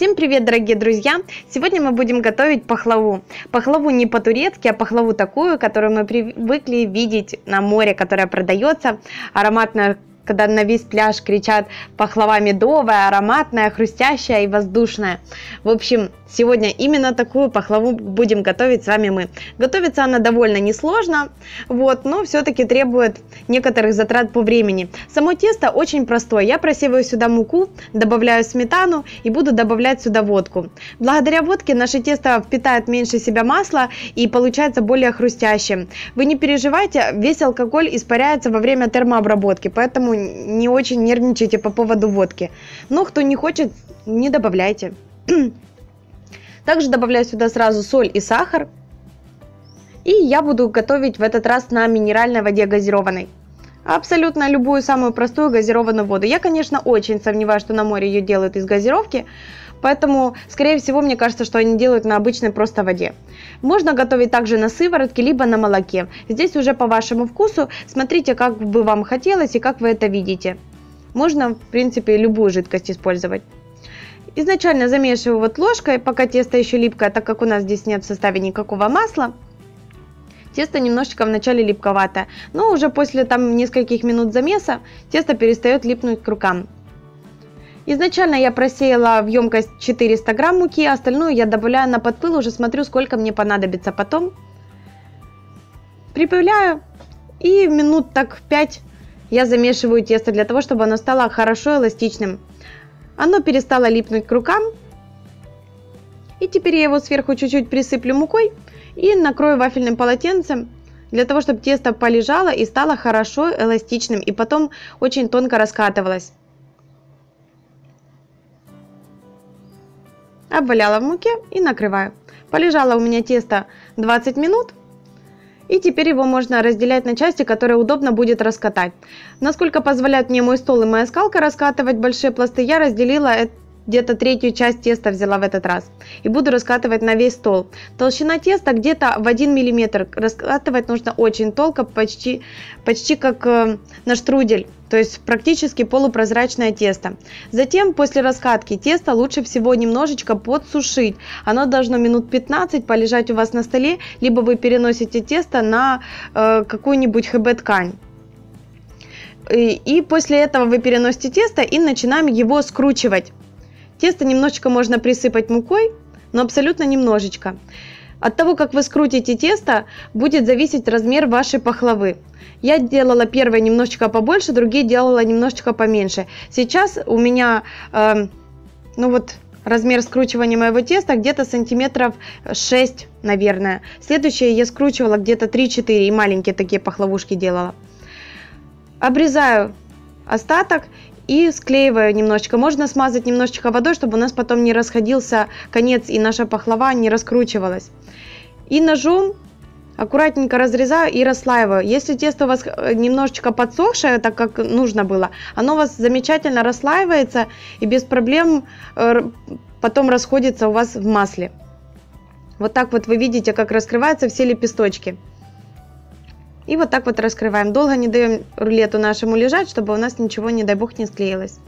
Всем привет, дорогие друзья! Сегодня мы будем готовить пахлаву. Пахлаву не по-турецки, а пахлаву такую, которую мы привыкли видеть на море, которая продается. Ароматная когда на весь пляж кричат пахлава медовая, ароматная, хрустящая и воздушная. В общем, сегодня именно такую пахлаву будем готовить с вами мы. Готовится она довольно несложно, вот, но все-таки требует некоторых затрат по времени. Само тесто очень простое. Я просеиваю сюда муку, добавляю сметану и буду добавлять сюда водку. Благодаря водке наше тесто впитает меньше себя масла и получается более хрустящим. Вы не переживайте, весь алкоголь испаряется во время термообработки, поэтому не очень нервничайте по поводу водки. Но кто не хочет, не добавляйте. Также добавляю сюда сразу соль и сахар. И я буду готовить в этот раз на минеральной воде газированной. Абсолютно любую самую простую газированную воду. Я, конечно, очень сомневаюсь, что на море ее делают из газировки, Поэтому, скорее всего, мне кажется, что они делают на обычной просто воде. Можно готовить также на сыворотке, либо на молоке. Здесь уже по вашему вкусу. Смотрите, как бы вам хотелось и как вы это видите. Можно, в принципе, любую жидкость использовать. Изначально замешиваю вот ложкой, пока тесто еще липкое, так как у нас здесь нет в составе никакого масла. Тесто немножечко вначале липковато, но уже после там нескольких минут замеса тесто перестает липнуть к рукам. Изначально я просеяла в емкость 400 грамм муки, остальную я добавляю на подпыл, уже смотрю, сколько мне понадобится потом. Прибавляю и минут так 5 я замешиваю тесто для того, чтобы оно стало хорошо эластичным. Оно перестало липнуть к рукам. И теперь я его сверху чуть-чуть присыплю мукой и накрою вафельным полотенцем для того, чтобы тесто полежало и стало хорошо эластичным и потом очень тонко раскатывалось. обваляла в муке и накрываю. Полежало у меня тесто 20 минут. И теперь его можно разделять на части, которые удобно будет раскатать. Насколько позволяет мне мой стол и моя скалка раскатывать большие пласты, я разделила где-то третью часть теста взяла в этот раз. И буду раскатывать на весь стол. Толщина теста где-то в 1 мм. Раскатывать нужно очень толко, почти, почти как э, на штрудель. То есть практически полупрозрачное тесто. Затем после раскатки теста лучше всего немножечко подсушить. Оно должно минут 15 полежать у вас на столе, либо вы переносите тесто на э, какую-нибудь ХБ-ткань. И, и после этого вы переносите тесто и начинаем его скручивать. Тесто немножечко можно присыпать мукой, но абсолютно немножечко. От того, как вы скрутите тесто, будет зависеть размер вашей пахлавы. Я делала первое немножечко побольше, другие делала немножечко поменьше. Сейчас у меня, э, ну вот, размер скручивания моего теста где-то сантиметров 6, наверное. Следующее я скручивала где-то 3-4 и маленькие такие пахлавушки делала. Обрезаю остаток и склеиваю немножечко. Можно смазать немножечко водой, чтобы у нас потом не расходился конец и наша пахлава не раскручивалась. И ножом аккуратненько разрезаю и расслаиваю. Если тесто у вас э, немножечко подсохшее, так как нужно было, оно у вас замечательно расслаивается и без проблем э, потом расходится у вас в масле. Вот так вот вы видите, как раскрываются все лепесточки. И вот так вот раскрываем. Долго не даем рулету нашему лежать, чтобы у нас ничего, не дай бог, не склеилось.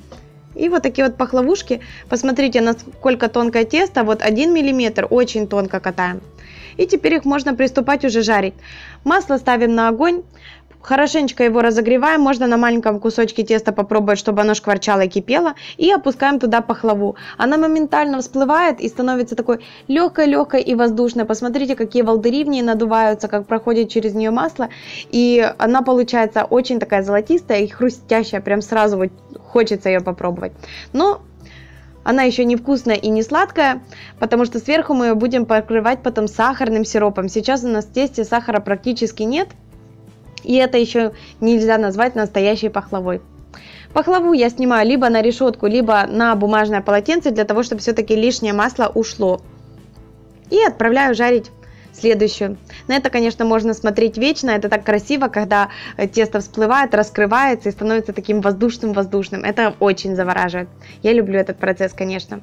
И вот такие вот пахлавушки. Посмотрите, насколько тонкое тесто. Вот 1 мм очень тонко катаем. И теперь их можно приступать уже жарить. Масло ставим на огонь. Хорошенечко его разогреваем, можно на маленьком кусочке теста попробовать, чтобы оно шкварчало и кипело. И опускаем туда пахлаву. Она моментально всплывает и становится такой легкой-легкой и воздушной. Посмотрите, какие волдыри в ней надуваются, как проходит через нее масло. И она получается очень такая золотистая и хрустящая. Прям сразу вот хочется ее попробовать. Но она еще не вкусная и не сладкая, потому что сверху мы ее будем покрывать потом сахарным сиропом. Сейчас у нас в тесте сахара практически нет, и это еще нельзя назвать настоящей пахлавой. Пахлаву я снимаю либо на решетку, либо на бумажное полотенце, для того, чтобы все-таки лишнее масло ушло. И отправляю жарить следующую. На это, конечно, можно смотреть вечно. Это так красиво, когда тесто всплывает, раскрывается и становится таким воздушным-воздушным. Это очень завораживает. Я люблю этот процесс, конечно.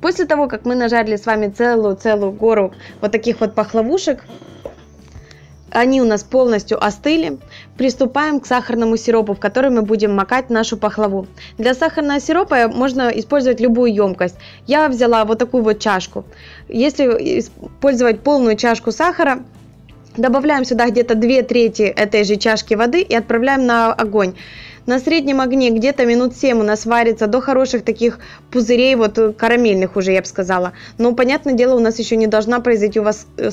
После того, как мы нажарили с вами целую-целую гору вот таких вот пахлавушек, они у нас полностью остыли, приступаем к сахарному сиропу, в который мы будем макать нашу пахлаву. Для сахарного сиропа можно использовать любую емкость. Я взяла вот такую вот чашку. Если использовать полную чашку сахара, добавляем сюда где-то 2 трети этой же чашки воды и отправляем на огонь. На среднем огне где-то минут 7 у нас варится до хороших таких пузырей, вот э, карамельных уже, я бы сказала. Но, понятное дело, у нас еще не должна произойти у вас, э,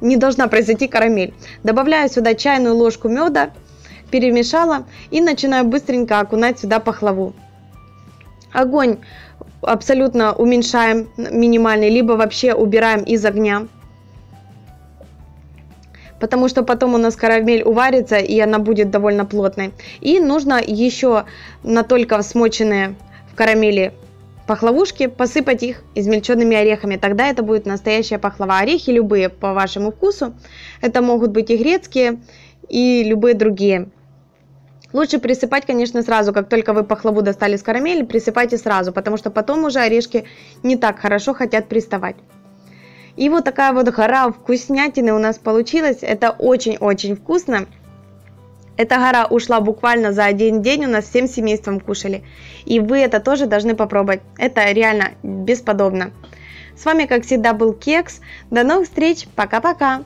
не должна произойти карамель. Добавляю сюда чайную ложку меда, перемешала и начинаю быстренько окунать сюда пахлаву. Огонь абсолютно уменьшаем минимальный, либо вообще убираем из огня потому что потом у нас карамель уварится и она будет довольно плотной. И нужно еще на только смоченные в карамели пахлавушки посыпать их измельченными орехами. Тогда это будет настоящая пахлава. Орехи любые по вашему вкусу. Это могут быть и грецкие, и любые другие. Лучше присыпать, конечно, сразу, как только вы пахлаву достали с карамели, присыпайте сразу, потому что потом уже орешки не так хорошо хотят приставать. И вот такая вот гора вкуснятины у нас получилась. Это очень-очень вкусно. Эта гора ушла буквально за один день, у нас всем семейством кушали. И вы это тоже должны попробовать. Это реально бесподобно. С вами, как всегда, был Кекс. До новых встреч. Пока-пока.